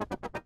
you